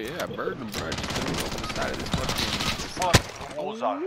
Yeah, I burned them, bro. I just threw them over the side of this fucking... Fuck, the war zone.